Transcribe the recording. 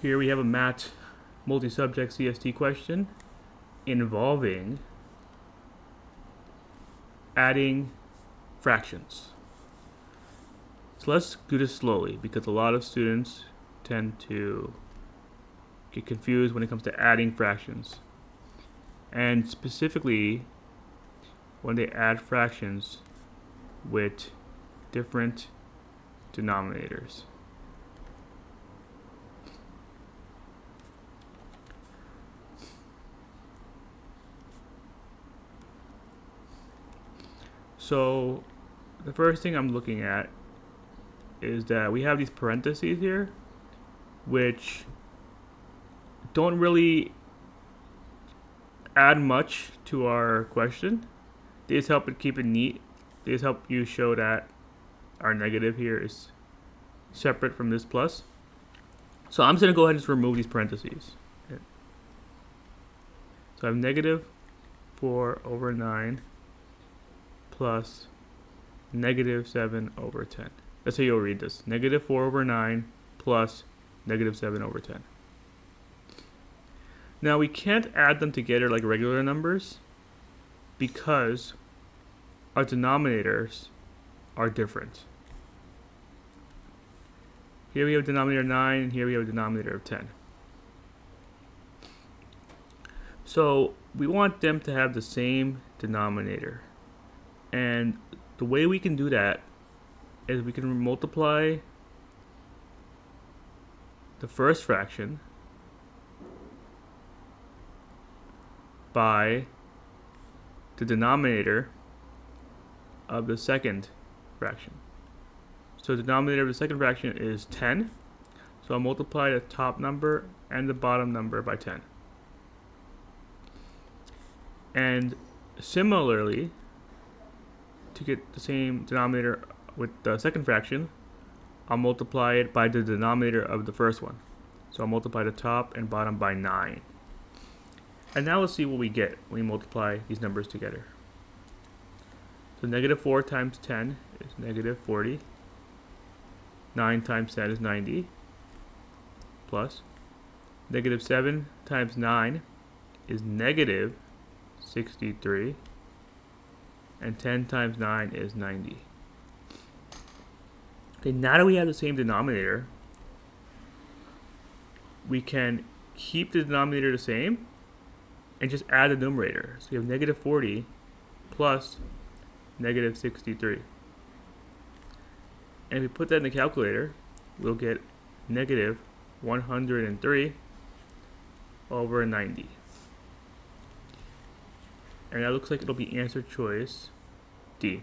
Here we have a MAT multi-subject CST question involving adding fractions. So let's do this slowly because a lot of students tend to get confused when it comes to adding fractions. And specifically when they add fractions with different denominators. So the first thing I'm looking at is that we have these parentheses here, which don't really add much to our question. They just help it keep it neat. They just help you show that our negative here is separate from this plus. So I'm just going to go ahead and just remove these parentheses. So I have negative 4 over 9 plus negative 7 over 10. That's how you'll read this. Negative 4 over 9 plus negative 7 over 10. Now we can't add them together like regular numbers because our denominators are different. Here we have denominator 9 and here we have a denominator of 10. So we want them to have the same denominator. And the way we can do that is we can multiply the first fraction by the denominator of the second fraction. So the denominator of the second fraction is 10. So I'll multiply the top number and the bottom number by 10. And similarly, to get the same denominator with the second fraction, I'll multiply it by the denominator of the first one. So I'll multiply the top and bottom by 9. And now let's see what we get when we multiply these numbers together. So negative 4 times 10 is negative 40. 9 times 10 is 90. Plus negative 7 times 9 is negative 63 and 10 times 9 is 90. Okay, now that we have the same denominator, we can keep the denominator the same and just add the numerator. So you have negative 40 plus negative 63. And if we put that in the calculator, we'll get negative 103 over 90. And that looks like it'll be answer choice D.